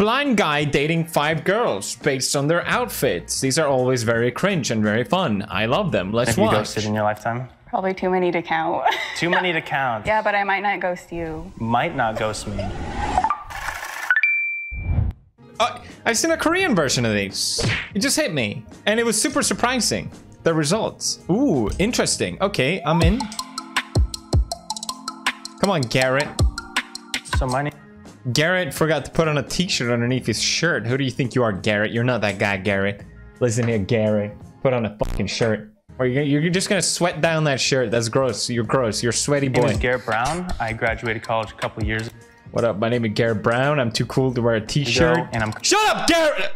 Blind guy dating five girls based on their outfits. These are always very cringe and very fun. I love them. Let's Have you watch. ghosted in your lifetime? Probably too many to count. Too many to count. yeah, but I might not ghost you. Might not ghost me. Uh, I've seen a Korean version of these. It just hit me. And it was super surprising. The results. Ooh, interesting. Okay, I'm in. Come on, Garrett. So my name. Garrett forgot to put on a t-shirt underneath his shirt. Who do you think you are, Garrett? You're not that guy, Garrett. Listen here, Garrett. Put on a fucking shirt. Or you're, you're just gonna sweat down that shirt. That's gross. You're gross. You're sweaty My name boy. is Garrett Brown. I graduated college a couple years ago, What up? My name is Garrett Brown. I'm too cool to wear a t-shirt. and I'm Shut up, Garrett!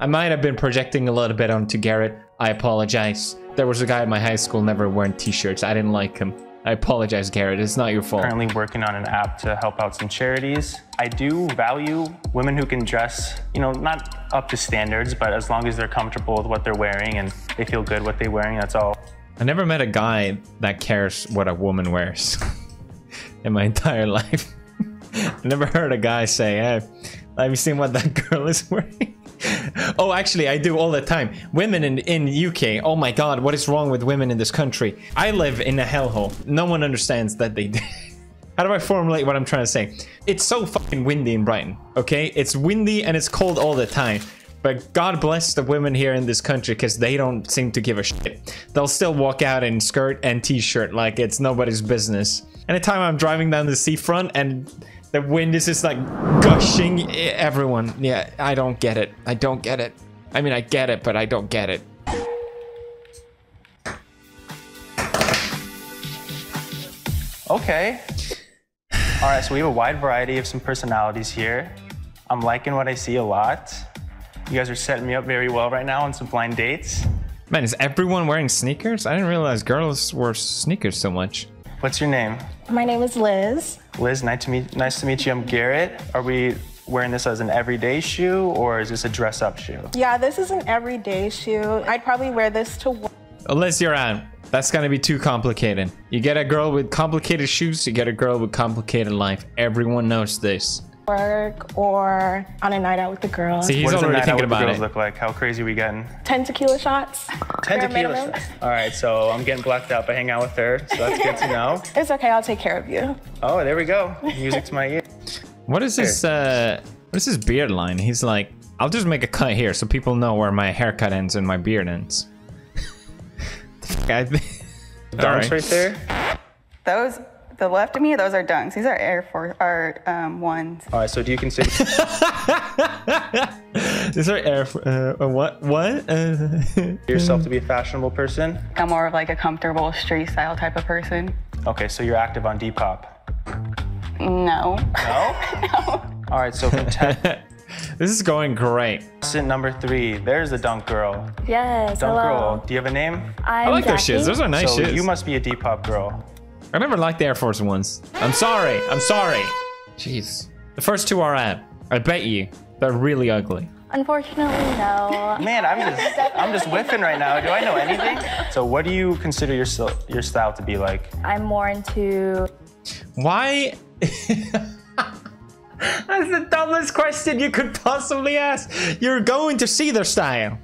I might have been projecting a little bit onto Garrett. I apologize. There was a guy at my high school never wearing t-shirts. I didn't like him. I apologize, Garrett. It's not your fault. I'm currently working on an app to help out some charities. I do value women who can dress, you know, not up to standards, but as long as they're comfortable with what they're wearing and they feel good what they're wearing, that's all. I never met a guy that cares what a woman wears in my entire life. I never heard a guy say, hey, have you seen what that girl is wearing? oh, actually, I do all the time. Women in, in UK, oh my god, what is wrong with women in this country? I live in a hellhole. No one understands that they How do I formulate what I'm trying to say? It's so fucking windy in Brighton, okay? It's windy and it's cold all the time. But God bless the women here in this country because they don't seem to give a shit. They'll still walk out in skirt and t-shirt like it's nobody's business. Anytime I'm driving down the seafront and the wind is just like gushing, everyone, yeah, I don't get it. I don't get it. I mean, I get it, but I don't get it. Okay. All right, so we have a wide variety of some personalities here. I'm liking what I see a lot. You guys are setting me up very well right now on some blind dates. Man, is everyone wearing sneakers? I didn't realize girls wore sneakers so much. What's your name? My name is Liz. Liz, nice to meet, nice to meet you. I'm Garrett. Are we wearing this as an everyday shoe or is this a dress up shoe? Yeah, this is an everyday shoe. I'd probably wear this to work. Liz, you're out. That's gonna be too complicated. You get a girl with complicated shoes, you get a girl with complicated life. Everyone knows this. Work or on a night out with the girls. See, he's what does a already night out thinking with the girls it. look like? How crazy are we getting? 10 tequila shots. 10 tequila minimum. shots. All right, so I'm getting blacked out by hanging out with her, so that's good to know. It's okay, I'll take care of you. Oh, there we go. Music to my ear. What is this? Uh, what is his beard line? He's like, I'll just make a cut here so people know where my haircut ends and my beard ends. I think. Dunks Alright. right there. Those, the left of me, those are dunks. These are Air Force, are um, ones. All right, so do you consider These are air. Force, Uh, what? What? Uh, yourself to be a fashionable person? I'm more of like a comfortable street style type of person. Okay, so you're active on Depop. No. No? no. All right, so contestant this is going great. Sit number three, there's the dunk girl. Yes, Dunk hello. girl, do you have a name? I'm I like their Jackie. shoes. Those are nice so shoes. you must be a Depop girl. I never liked the Air Force Ones. I'm sorry. I'm sorry. Jeez. The first two are out. I bet you. They're really ugly. Unfortunately, no. Man, I'm just I'm just whiffing right now. Do I know anything? So what do you consider your styl- your style to be like? I'm more into Why? That's the dumbest question you could possibly ask. You're going to see their style.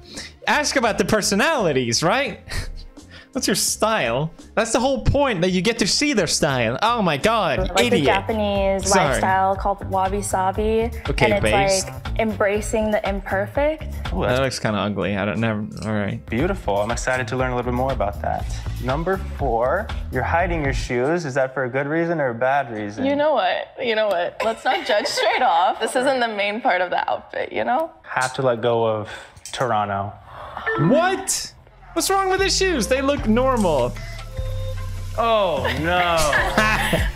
Ask about the personalities, right? What's your style? That's the whole point that you get to see their style. Oh my god, like the idiot. Japanese Sorry. lifestyle called wabi sabi, Okay, and it's babes. like embracing the imperfect. Ooh, That looks kind of ugly. I don't never. All right. beautiful. I'm excited to learn a little bit more about that. Number four, you're hiding your shoes. Is that for a good reason or a bad reason? You know what? You know what? Let's not judge straight off. This isn't the main part of the outfit, you know? have to let go of Toronto. What? What's wrong with his shoes? They look normal. Oh no!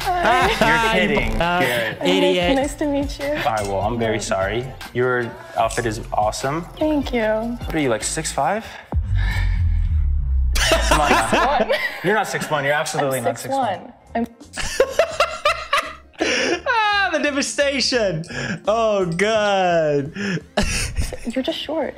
You're kidding, Garrett. Idiot. Nice to meet you. All right, well, I'm very sorry. Your outfit is awesome. Thank you. What are you, like six five? Come on now. You're not six one. You're absolutely not Six six one. one. I'm Ah, the devastation. Oh god. you're just short.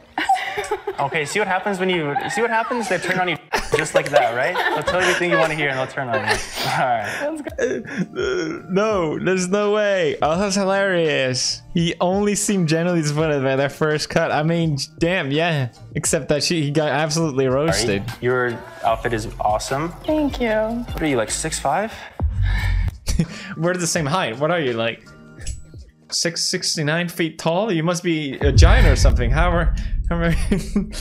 Okay, see what happens when you see what happens? They turn on you. Just like that, right? They'll tell you everything you want to hear and they'll turn on you. All right. No, there's no way. Oh, that's hilarious. He only seemed genuinely disappointed by that first cut. I mean, damn, yeah. Except that she he got absolutely roasted. Your outfit is awesome. Thank you. What are you, like six five? We're the same height. What are you like? Six sixty nine feet tall? You must be a giant or something. How However, however.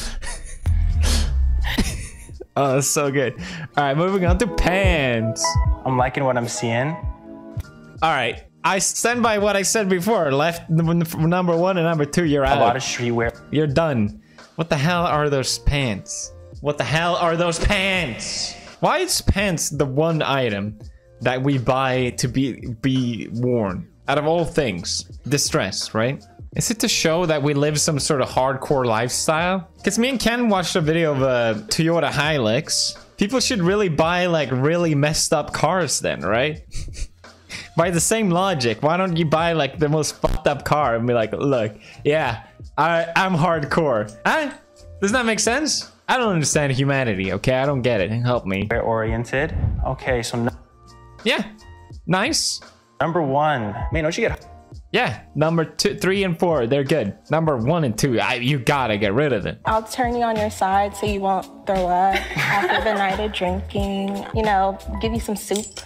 oh, that's so good. All right, moving on to pants. I'm liking what I'm seeing. All right, I stand by what I said before. Left number one and number two. You're A lot out. of streetwear. You're done. What the hell are those pants? What the hell are those pants? Why is pants the one item that we buy to be be worn? Out of all things, distress, right? Is it to show that we live some sort of hardcore lifestyle? Because me and Ken watched a video of a Toyota Hilux. People should really buy like really messed up cars then, right? By the same logic, why don't you buy like the most fucked up car and be like, look, yeah, I, I'm hardcore. Huh? Doesn't that make sense? I don't understand humanity, okay? I don't get it. Help me. oriented. Okay, so Yeah. Nice. Number one. Man, don't you get Yeah. Number two, three, and four, they're good. Number one and two, I, you gotta get rid of them. I'll turn you on your side so you won't throw up after the night of drinking. You know, give you some soup.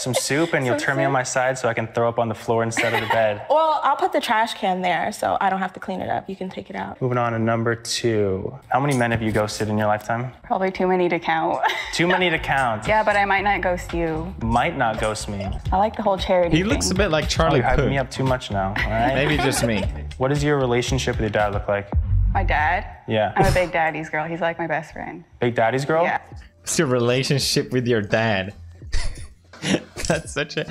Some soup and you'll Some turn me on my side so I can throw up on the floor instead of the bed? Well, I'll put the trash can there so I don't have to clean it up. You can take it out. Moving on to number two. How many men have you ghosted in your lifetime? Probably too many to count. Too many to count. yeah, but I might not ghost you. Might not ghost me. I like the whole charity. He looks a bit like Oh, Charlie you're hyping me up too much now, all right? Maybe just me. What does your relationship with your dad look like? My dad. Yeah. I'm a big daddy's girl. He's like my best friend. Big daddy's girl? Yeah. What's your relationship with your dad? That's such a.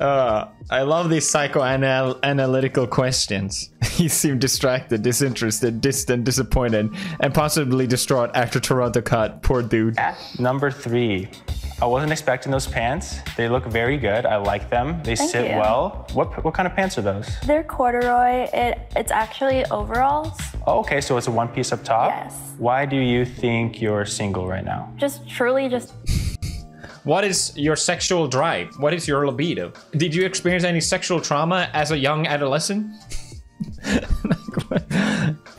Uh, I love these psychoanalytical questions. he seemed distracted, disinterested, distant, disappointed, and possibly distraught after Toronto cut. Poor dude. Number three. I wasn't expecting those pants. They look very good. I like them. They Thank sit you. well. What what kind of pants are those? They're corduroy. It it's actually overalls. Oh, okay, so it's a one piece up top. Yes. Why do you think you're single right now? Just truly just What is your sexual drive? What is your libido? Did you experience any sexual trauma as a young adolescent?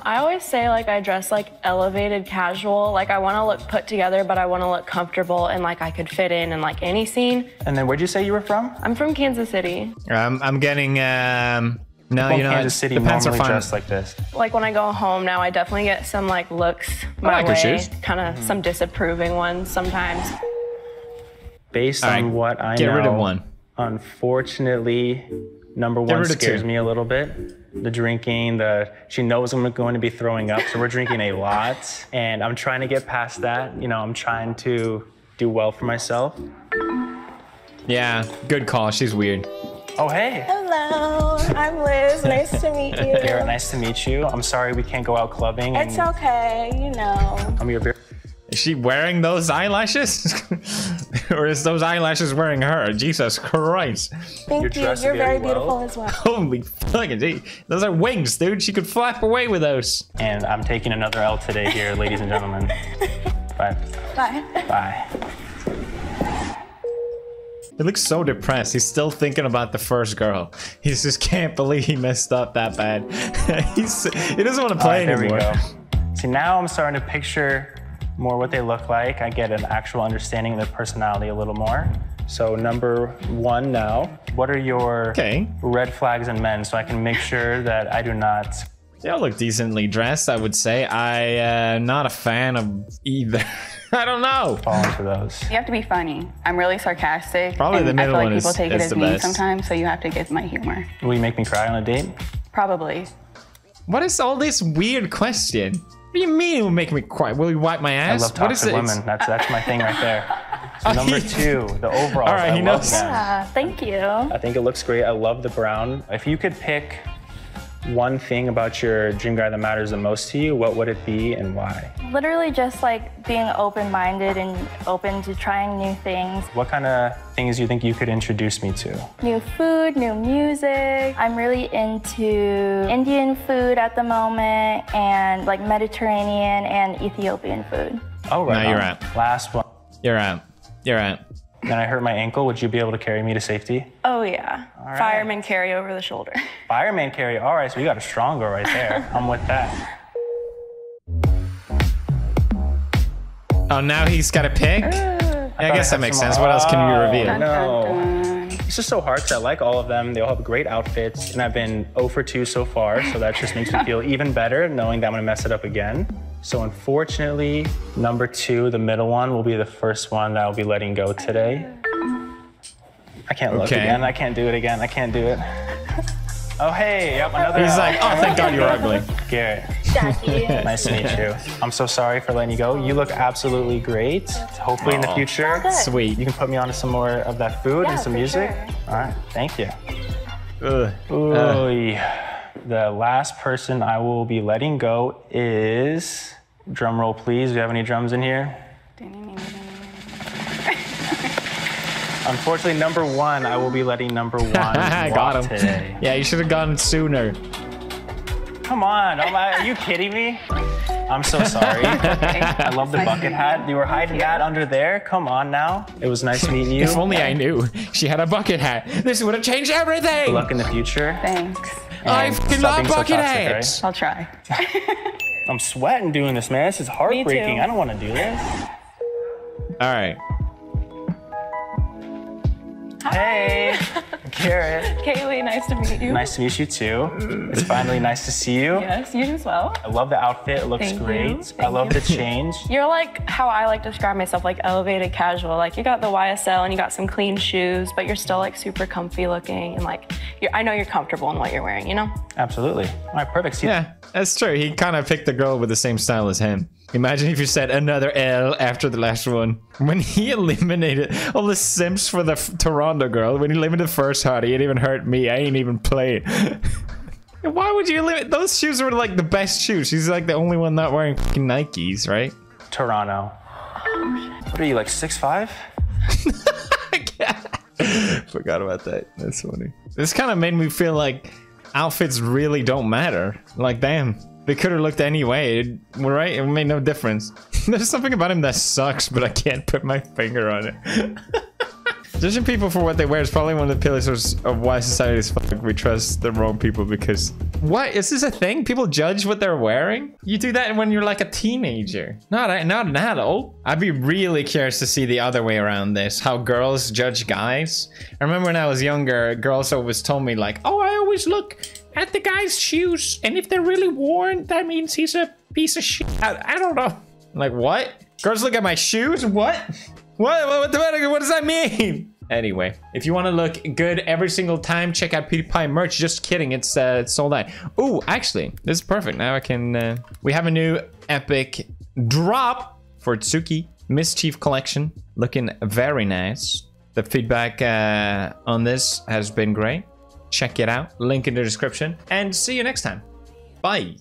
I always say like I dress like elevated casual. Like I want to look put together, but I want to look comfortable and like I could fit in in like any scene. And then where'd you say you were from? I'm from Kansas City. Um, I'm getting. Um, no, Well, you know, Kansas what? City the pants are normally fine. dressed like this. Like when I go home now, I definitely get some like looks my like your way, kind of some disapproving ones sometimes. Based All on right, what I get know, rid of one. unfortunately, number one rid scares two. me a little bit. The drinking, the she knows I'm going to be throwing up, so we're drinking a lot, and I'm trying to get past that. You know, I'm trying to do well for myself. Yeah, good call. She's weird. Oh hey, Hello, I'm Liz. Nice to meet you. Garrett, nice to meet you. I'm sorry we can't go out clubbing. It's okay, you know. I'm your beer. Is she wearing those eyelashes? or is those eyelashes wearing her? Jesus Christ. Thank You're you. You're very very beautiful as well. Holy fucking gee. Those are wings, dude. She could flap away with those. And I'm taking another L today here, ladies and gentlemen. Bye. Bye. Bye. He looks so depressed. He's still thinking about the first girl. He just can't believe he messed up that bad. He's, he doesn't want to play right, anymore. we go. See, now I'm starting to picture more what they look like. I get an actual understanding of their personality a little more. So number one now, what are your Okay. red flags in men so I can make sure that I do not They all look decently dressed, I would say. I am not a fan of either. I don't know. fall into those? You have to be funny. I'm really sarcastic. Probably and the middle I feel one like is- people take it as me best. sometimes, so you have to get my humor. Will you make me cry on a date? Probably. What is all this weird question? What do you mean it will make me cry? Will you wipe my ass? I ass? love what is toxic it? women. That's that's my thing right there. So number two, the overall. All right, I he knows. them. uh, thank you. I think it looks great. I love the brown. If you could pick one thing about your dream guy that matters the most to you, what would it be and why? Literally just like being open-minded and open to trying new things. What kind of things do you think you could introduce me to? New food, new music. I'm really into Indian food at the moment and like Mediterranean and Ethiopian food. Oh, right. No, you're um, on. out. Last one. You're right. You're out. Then I hurt my ankle. Would you be able to carry me to safety? Oh yeah. right. Fireman carry over the shoulder. Fireman carry. All right, so we got a strong girl right there. I'm with that. Oh, now he's got a pick? Yeah, I guess that makes sense. What else can you oh, reveal? No. It's just so hard because I like all of them. They all have great outfits, and I've been 0 for 2 so far, so that just makes me feel even better knowing that I'm gonna mess it up again. So unfortunately, number two, the middle one, will be the first one that I'll be letting go today. I can't look Okay. again. I can't do it again. I can't do it. Oh hey, yep, another. He's like, oh, thank God you're ugly. Garrett. Jackie. Nice to meet you. I'm so sorry for letting you go. You look absolutely great. Hopefully in the future, Sweet. you can put me on to some more of that food and some music. sure. All right, thank you. Ugh. Oy. the last person I will be letting go is, drum roll please, do you have any drums in here? Unfortunately, number one, I will be letting number one I got him. today. Yeah, you should have gone sooner. Come on, am I- are you kidding me? I'm so sorry. I love the bucket hat. You were hiding that under there. Come on now. It was nice meeting you. If only I knew she had a bucket hat. This would have changed everything. Good luck in the future. Thanks. I And fucking stop love being so bucket toxic, hats. I'll try. I'm sweating doing this, man. This is heartbreaking. I don't want to do this. All right. Hey, Garrett. Kaylee, nice to meet you. Nice to meet you too. Mm. It's finally nice to see you. Yes, you as well. I love the outfit. It looks Thank you. great. I love you. the change. You're like how I like to describe myself, like elevated casual. Like you got the YSL and you got some clean shoes, but you're still like super comfy looking and like you're, I know you're comfortable in what you're wearing. You know? Absolutely. All right, perfect. See, Yeah, that's true. He kind of picked the girl with the same style as him. Imagine if you said another L after the last one. When he eliminated all the simps for the f- Toronto girl, when he eliminated the first hot, he didn't even hurt me. I ain't even played. Why would you limit? Those shoes were like the best shoes. She's like the only one not wearing fucking Nikes, right? Toronto. What are you, like six five? Forgot about that. That's funny. This kind of made me feel like outfits really don't matter. Like, damn, they could have looked any way, right? It made no difference. There's something about him that sucks, but I can't put my finger on it. Judging people for what they wear is probably one of the pillars of why society is fucked. We trust the wrong people because what is this a thing? People judge what they're wearing. You do that when you're like a teenager, not not an adult. I'd be really curious to see the other way around this. How girls judge guys. I remember when I was younger, girls always told me like, "Oh, I always look at the guy's shoes, and if they're really worn, that means he's a piece of shit." I, I don't know. Like what? Girls look at my shoes? What? What, what, what, what does that mean? Anyway, if you want to look good every single time, check out PewDiePie merch. Just kidding, it's uh, it's sold out. Oh, actually, this is perfect. Now I can. Uh, we have a new epic drop for Tsuki Mischief Collection, looking very nice. The feedback uh, on this has been great. Check it out. Link in the description, and see you next time. Bye.